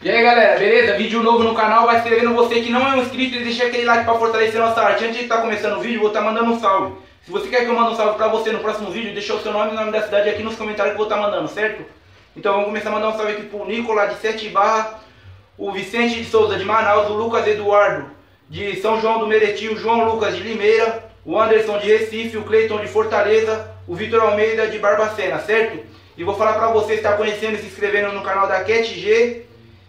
E aí galera, beleza? Vídeo novo no canal, vai inscrevendo você que não é um inscrito e deixa aquele like pra fortalecer nossa arte. Antes de estar tá começando o vídeo, vou estar tá mandando um salve. Se você quer que eu mande um salve pra você no próximo vídeo, deixa o seu nome e o nome da cidade aqui nos comentários que eu vou estar tá mandando, certo? Então vamos começar a mandar um salve aqui pro Nicolas de Sete Barra, o Vicente de Souza de Manaus, o Lucas Eduardo de São João do Meriti, o João Lucas de Limeira, o Anderson de Recife, o Cleiton de Fortaleza, o Vitor Almeida de Barbacena, certo? E vou falar pra você estar conhecendo e se inscrevendo no canal da Cat G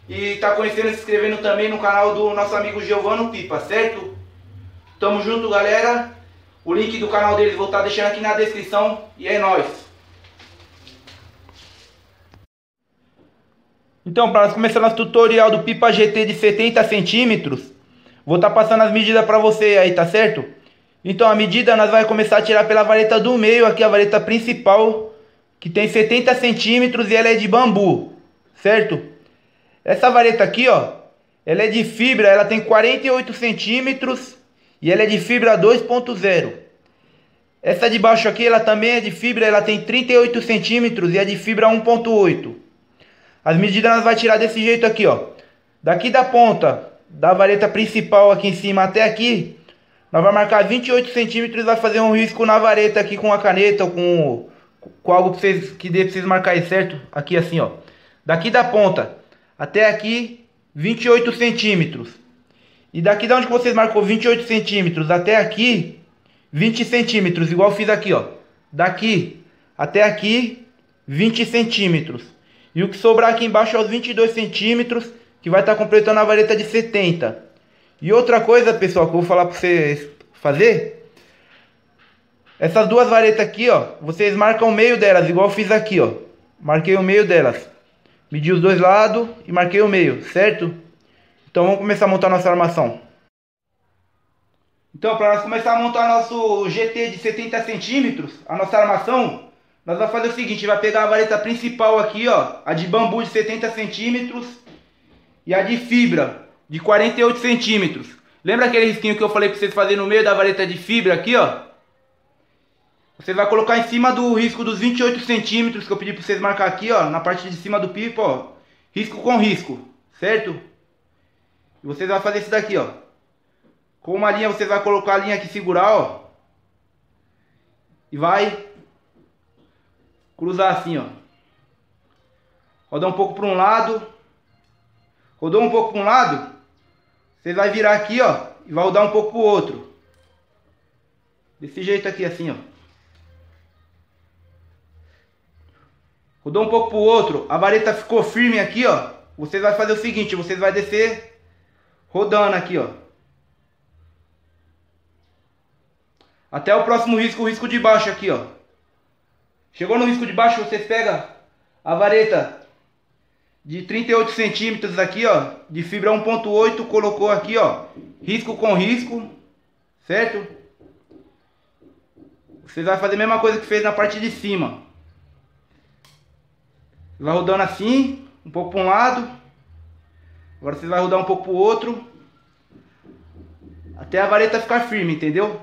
e tá conhecendo se inscrevendo também no canal do nosso amigo Giovano Pipa, certo? Tamo junto, galera. O link do canal deles vou estar tá deixando aqui na descrição e é nóis. Então, para começar nosso tutorial do Pipa GT de 70 centímetros, vou estar tá passando as medidas para você aí, tá certo? Então a medida nós vai começar a tirar pela vareta do meio, aqui a vareta principal, que tem 70 centímetros e ela é de bambu, certo? Essa vareta aqui, ó, ela é de fibra, ela tem 48 centímetros e ela é de fibra 2.0. Essa de baixo aqui, ela também é de fibra, ela tem 38 centímetros e é de fibra 1.8. As medidas nós vai tirar desse jeito aqui, ó. Daqui da ponta da vareta principal aqui em cima até aqui, nós vamos marcar 28 centímetros e vai fazer um risco na vareta aqui com a caneta ou com, com algo que, vocês, que dê pra vocês marcarem certo. Aqui assim, ó. Daqui da ponta até aqui 28 centímetros. E daqui da onde vocês marcou 28 centímetros até aqui 20 centímetros, igual fiz aqui, ó. Daqui até aqui 20 centímetros. E o que sobrar aqui embaixo é os 22 centímetros, que vai estar tá completando a vareta de 70. E outra coisa, pessoal, que eu vou falar para vocês fazer. Essas duas varetas aqui, ó, vocês marcam o meio delas, igual eu fiz aqui, ó. Marquei o meio delas. Medi os dois lados e marquei o meio, certo? Então vamos começar a montar nossa armação. Então, para nós começar a montar nosso GT de 70 centímetros, a nossa armação, nós vamos fazer o seguinte, vai pegar a vareta principal aqui, ó, a de bambu de 70 centímetros e a de fibra de 48 centímetros. Lembra aquele risquinho que eu falei para vocês fazerem no meio da vareta de fibra aqui, ó? Você vai colocar em cima do risco dos 28 centímetros que eu pedi para vocês marcar aqui, ó, na parte de cima do pipo, ó. Risco com risco, certo? E vocês vão fazer isso daqui, ó. Com uma linha, você vai colocar a linha aqui segurar, ó. E vai cruzar assim, ó. Rodar um pouco para um lado. Rodou um pouco para um lado. Você vai virar aqui, ó. E vai rodar um pouco para o outro. Desse jeito aqui, assim, ó. Rodou um pouco pro outro. A vareta ficou firme aqui, ó. Vocês vai fazer o seguinte. Vocês vai descer rodando aqui, ó. Até o próximo risco, o risco de baixo aqui, ó. Chegou no risco de baixo, vocês pegam a vareta de 38 centímetros aqui, ó, de fibra 1.8, colocou aqui, ó, risco com risco, certo? Vocês vai fazer a mesma coisa que fez na parte de cima. Vai rodando assim, um pouco para um lado. Agora você vai rodar um pouco para o outro. Até a vareta ficar firme, entendeu?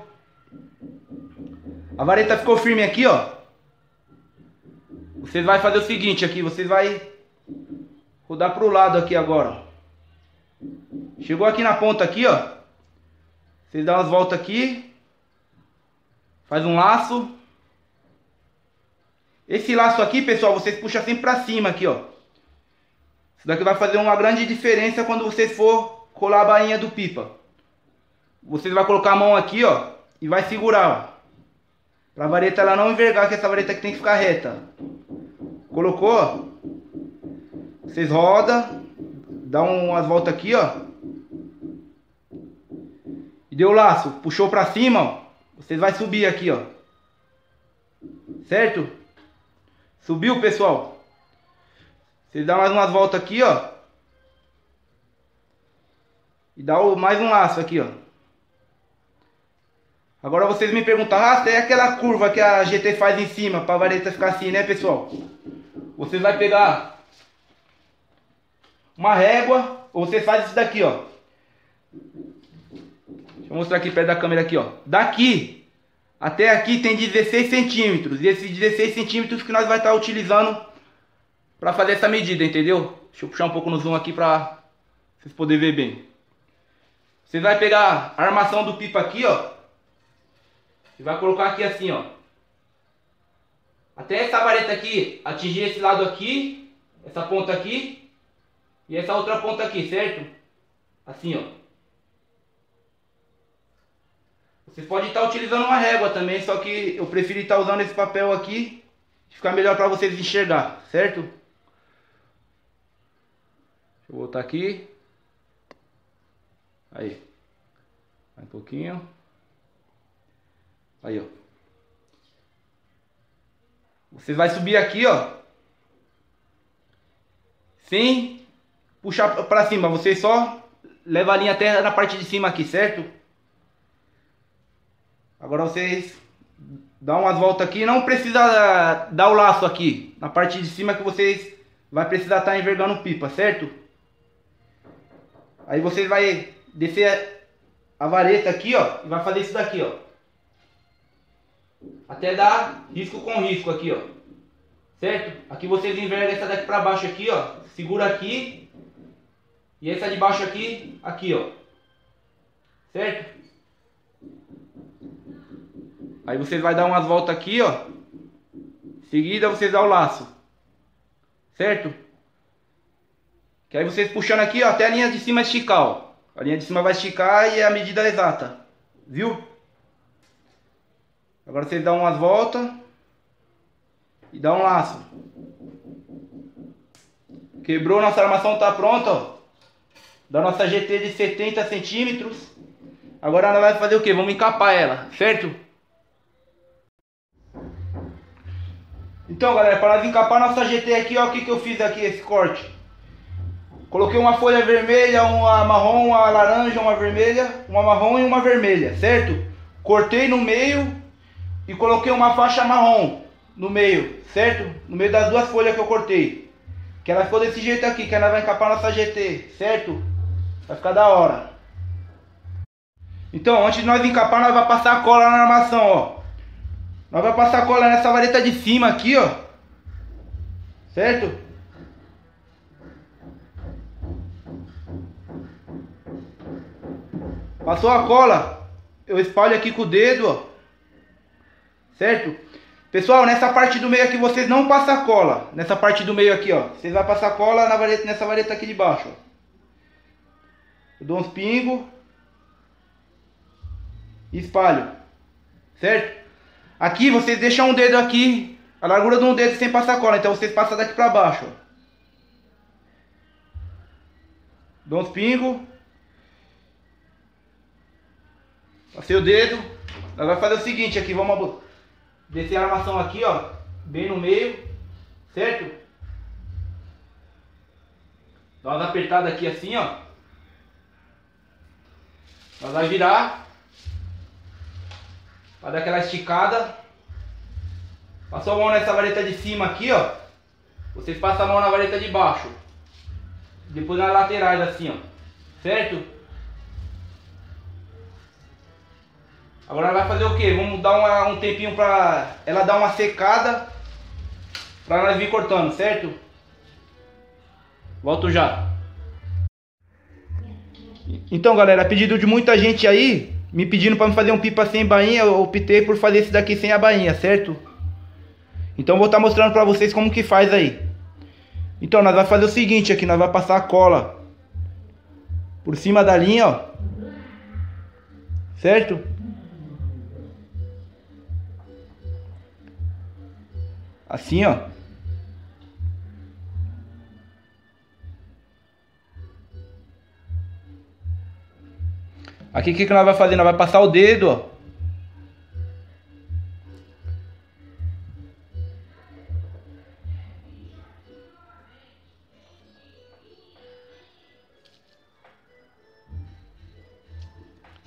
A vareta ficou firme aqui, ó. Vocês vai fazer o seguinte aqui, vocês vai rodar para o lado aqui agora. Chegou aqui na ponta aqui, ó. Vocês dão umas voltas aqui. Faz um laço. Esse laço aqui, pessoal, vocês puxam sempre pra cima aqui, ó. Isso daqui vai fazer uma grande diferença quando vocês for colar a bainha do pipa. Vocês vai colocar a mão aqui, ó, e vai segurar, ó. Pra vareta ela não envergar, que essa vareta aqui tem que ficar reta. Colocou, Vocês rodam, dá umas voltas aqui, ó. E deu o laço, puxou pra cima, ó. Vocês vai subir aqui, ó. Certo? Subiu, pessoal. Vocês dão mais umas voltas aqui, ó. E dá mais um laço aqui, ó. Agora vocês me perguntam, ah, é aquela curva que a GT faz em cima, para a vareta ficar assim, né, pessoal? Vocês vai pegar uma régua, ou você faz isso daqui, ó. Deixa eu mostrar aqui perto da câmera aqui, ó. Daqui até aqui tem 16 centímetros. E esses 16 centímetros que nós vai estar utilizando para fazer essa medida, entendeu? Deixa eu puxar um pouco no zoom aqui pra vocês poderem ver bem. Você vai pegar a armação do pipa aqui, ó. E vai colocar aqui assim, ó. Até essa vareta aqui atingir esse lado aqui, essa ponta aqui e essa outra ponta aqui, certo? Assim, ó. Você pode estar utilizando uma régua também, só que eu prefiro estar usando esse papel aqui, ficar melhor para vocês enxergar, certo? Deixa eu voltar aqui. Aí. Vai um pouquinho. Aí, ó. Você vai subir aqui, ó. Sem puxar para cima. Você só leva a linha até na parte de cima aqui, certo? Agora vocês dão umas voltas aqui. Não precisa dar o laço aqui. Na parte de cima que vocês vai precisar estar tá envergando pipa, certo? Aí vocês vai descer a vareta aqui, ó. E vai fazer isso daqui, ó. Até dar risco com risco aqui, ó. Certo? Aqui vocês envergam essa daqui pra baixo aqui, ó. Segura aqui. E essa de baixo aqui, aqui, ó. Certo? Aí vocês vai dar umas voltas aqui, ó. Seguida vocês dão o laço. Certo? Que aí vocês puxando aqui, ó, até a linha de cima esticar, ó. A linha de cima vai esticar e é a medida exata. Viu? Agora vocês dão umas voltas e dá um laço. Quebrou, nossa armação tá pronta, ó. Da nossa GT de 70 centímetros. Agora nós vamos fazer o que? Vamos encapar ela, certo? Então galera, para nós encapar nossa GT aqui, ó, o que, que eu fiz aqui, esse corte. Coloquei uma folha vermelha, uma marrom, uma laranja, uma vermelha, uma marrom e uma vermelha, certo? Cortei no meio e coloquei uma faixa marrom no meio, certo? No meio das duas folhas que eu cortei. Que ela ficou desse jeito aqui, que ela vai encapar nossa GT, certo? Vai ficar da hora. Então, antes de nós encapar, nós vamos passar a cola na armação, ó. Nós vamos passar cola nessa vareta de cima aqui, ó. Certo? Passou a cola, eu espalho aqui com o dedo, ó. Certo? Pessoal, nessa parte do meio aqui vocês não passam cola. Nessa parte do meio aqui, ó. Vocês vão passar cola na vareta, nessa vareta aqui de baixo, ó. Eu dou uns pingos. E espalho. Certo? Aqui vocês deixam um dedo aqui. A largura de um dedo sem passar cola. Então vocês passam daqui pra baixo. Dou uns pingos. Passei o dedo. Nós vamos fazer o seguinte aqui. Vamos descer a armação aqui, ó, bem no meio, certo? Dá uma apertada aqui assim, ó. Nós vai virar. Vai dar aquela esticada. Passou a mão nessa vareta de cima aqui, ó. Vocês passam a mão na vareta de baixo. Depois nas laterais assim, ó. Certo? Agora vai fazer o que? Vamos dar uma, um tempinho pra ela dar uma secada Pra nós vir cortando, certo? Volto já Então galera, pedido de muita gente aí Me pedindo me fazer um pipa sem bainha Eu optei por fazer esse daqui sem a bainha, certo? Então vou estar tá mostrando pra vocês como que faz aí Então nós vamos fazer o seguinte aqui Nós vamos passar a cola Por cima da linha, ó Certo? Assim, ó. Aqui o que, que nós vai fazer? Nós vai passar o dedo, ó.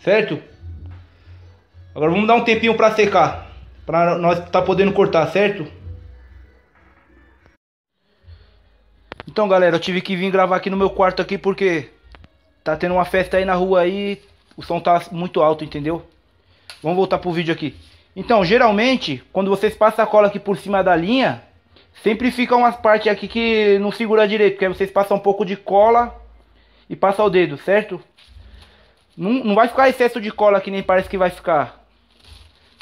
Certo? Agora vamos dar um tempinho para secar. Para nós tá podendo cortar, certo? Então, galera, eu tive que vir gravar aqui no meu quarto aqui porque tá tendo uma festa aí na rua aí, o som tá muito alto, entendeu? Vamos voltar pro vídeo aqui. Então, geralmente, quando vocês passam a cola aqui por cima da linha, Sempre fica umas partes aqui que não segura direito, porque aí vocês passam um pouco de cola e passam o dedo, certo? Não, não vai ficar excesso de cola que nem parece que vai ficar.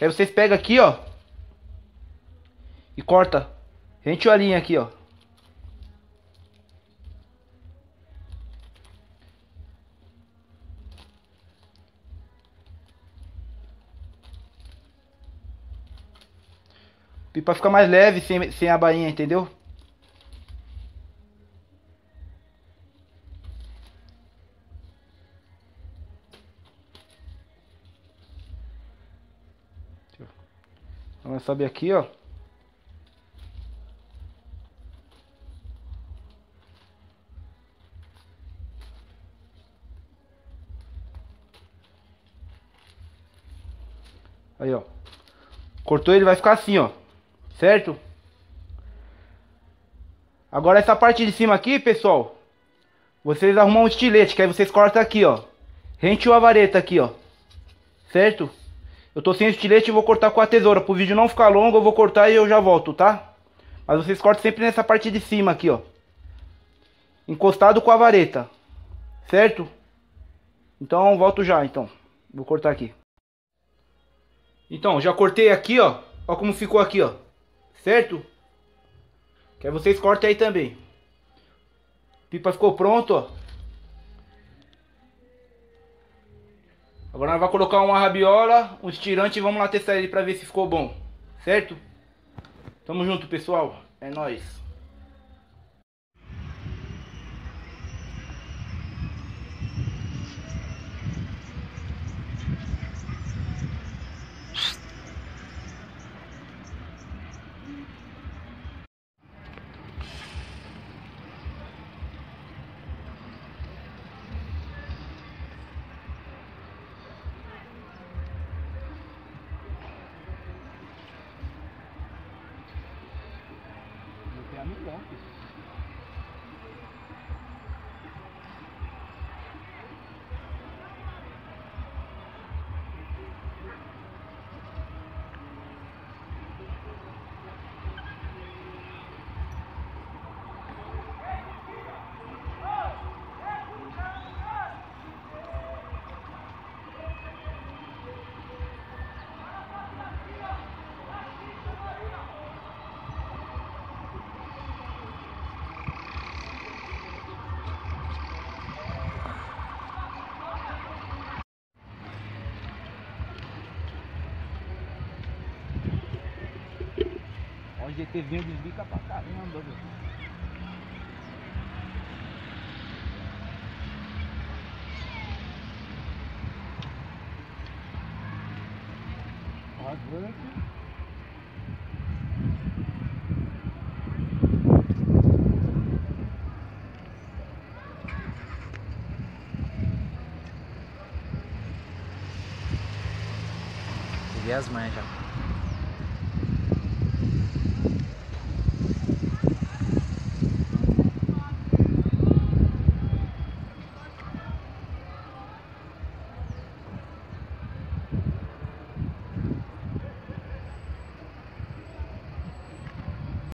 Aí vocês pegam aqui, ó. E corta. Rente a linha aqui, ó. Pipa fica mais leve sem, sem a bainha, entendeu? Vamos subir aqui, ó. Aí, ó. Cortou ele, vai ficar assim, ó. Certo? Agora essa parte de cima aqui, pessoal. Vocês arrumam um estilete, que aí vocês cortam aqui, ó. Rente a vareta aqui, ó. Certo? Eu tô sem estilete e vou cortar com a tesoura. Pro vídeo não ficar longo, eu vou cortar e eu já volto, tá? Mas vocês cortam sempre nessa parte de cima aqui, ó. Encostado com a vareta. Certo? Então, volto já, então. Vou cortar aqui. Então, já cortei aqui, ó. Ó como ficou aqui, ó. Certo? Que vocês cortem aí também. Pipa ficou pronto, ó. Agora nós vamos colocar uma rabiola, um estirante e vamos lá testar ele pra ver se ficou bom. Certo? Tamo junto, pessoal. É nóis. O GTzinho desbica pra caramba, velho. Avante. As manhas já.